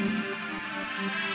Música